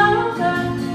volta.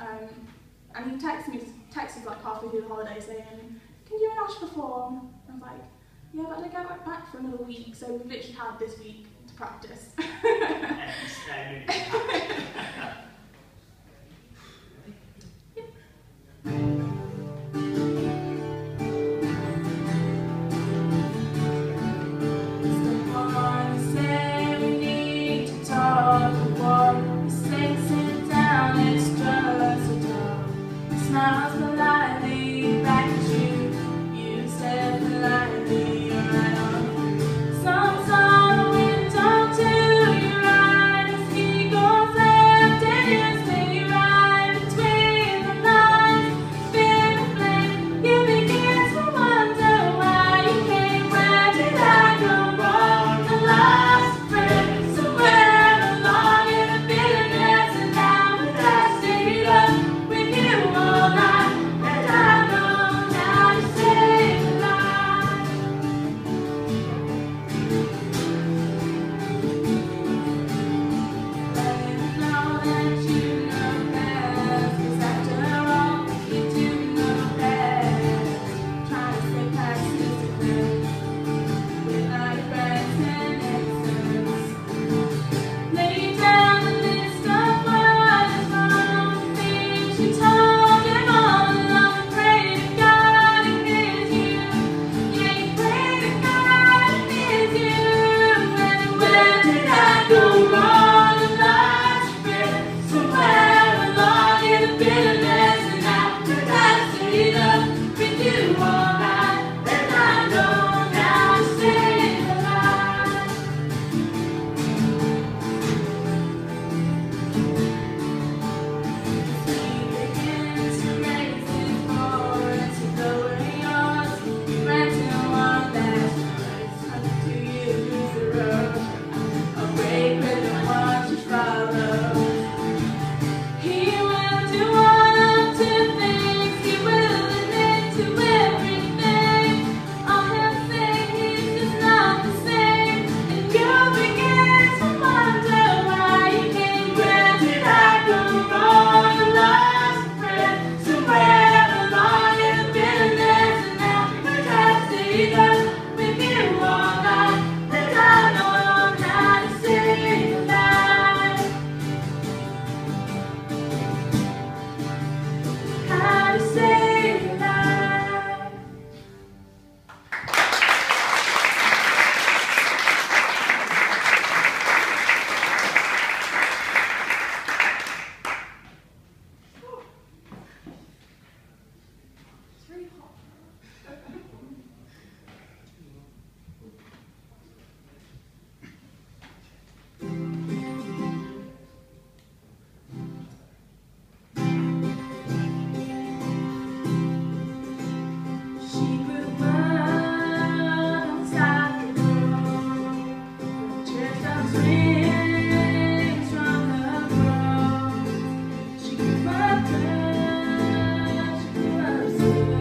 Um, and he texted me, texted like halfway through the holiday saying, can you and Ash perform? I was like, yeah, but I don't go back for another week, so we've literally had this week to practice. vida. you.